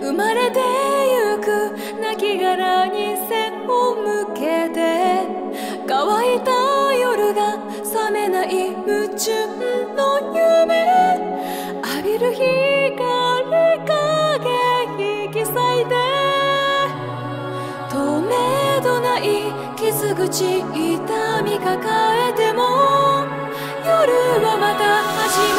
生まれてゆく亡骸に背を向けて乾いた夜が覚めない夢中の夢浴びる光影引き裂いて透明度ない傷口痛み抱えても夜はまた始まる。